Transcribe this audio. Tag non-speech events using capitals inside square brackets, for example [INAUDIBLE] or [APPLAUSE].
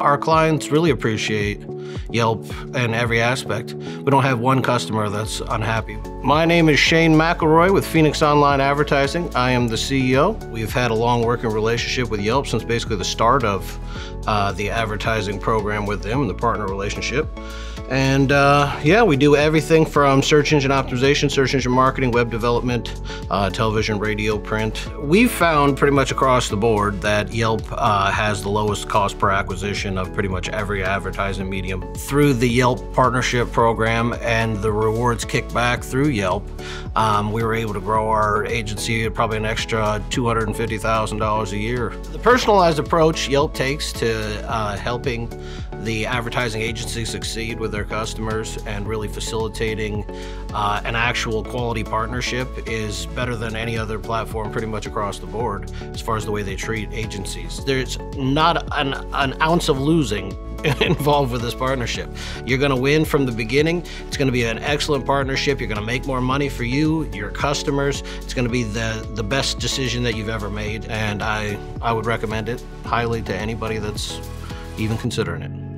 Our clients really appreciate Yelp in every aspect. We don't have one customer that's unhappy. My name is Shane McElroy with Phoenix Online Advertising. I am the CEO. We've had a long working relationship with Yelp since basically the start of uh, the advertising program with them and the partner relationship. And uh, yeah, we do everything from search engine optimization, search engine marketing, web development, uh, television, radio, print. We've found pretty much across the board that Yelp uh, has the lowest cost per acquisition of pretty much every advertising medium. Through the Yelp partnership program and the rewards kickback through Yelp, um, we were able to grow our agency probably an extra $250,000 a year. The personalized approach Yelp takes to uh, helping the advertising agency succeed with their customers and really facilitating uh, an actual quality partnership is better than any other platform pretty much across the board as far as the way they treat agencies. There's not an, an ounce of losing [LAUGHS] involved with this partnership. You're going to win from the beginning. It's going to be an excellent partnership. You're going to make more money for you, your customers. It's going to be the, the best decision that you've ever made. And I, I would recommend it highly to anybody that's even considering it.